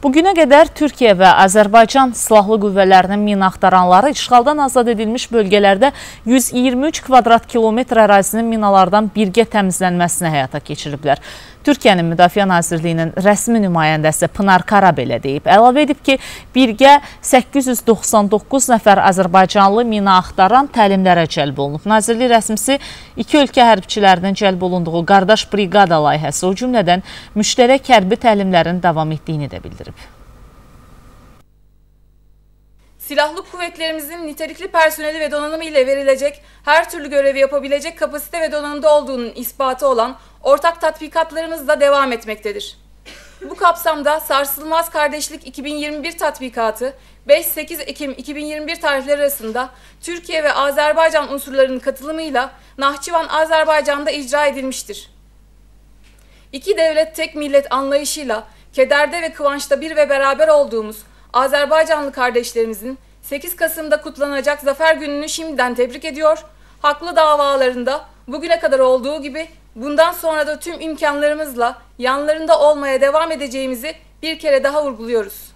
Bugünə qədər Türkiyə və Azərbaycan silahlı qüvvələrinin mina axtaranları işğaldan azad edilmiş bölgələrdə 123 kvadrat kilometr ərazinin minalardan birgə təmizlənməsini həyata keçiriblər. Türkiyənin Müdafiə Nazirliyinin rəsmi nümayəndəsi Pınar Kara belə deyib. Əlavə edib ki, birgə 899 nəfər Azərbaycanlı mina axtaran təlimlərə cəlb olunub. Nazirlik rəsmisi iki ölkə hərbçilərinin cəlb olunduğu qardaş briqada layihəsi, o cümlədən müştərək hərbi təlimlərin davam etdiyini də bildirib. Silahlı kuvvetlerimizin nitelikli personeli ve donanımı ile verilecek her türlü görevi yapabilecek kapasite ve donanımda olduğunun ispatı olan ortak tatbikatlarımız da devam etmektedir. Bu kapsamda Sarsılmaz Kardeşlik 2021 tatbikatı 5-8 Ekim 2021 tarihleri arasında Türkiye ve Azerbaycan unsurlarının katılımıyla Nahçıvan Azerbaycan'da icra edilmiştir. İki devlet tek millet anlayışıyla kederde ve kıvançta bir ve beraber olduğumuz Azerbaycanlı kardeşlerimizin 8 Kasım'da kutlanacak Zafer Günü'nü şimdiden tebrik ediyor. Haklı davalarında bugüne kadar olduğu gibi bundan sonra da tüm imkanlarımızla yanlarında olmaya devam edeceğimizi bir kere daha vurguluyoruz.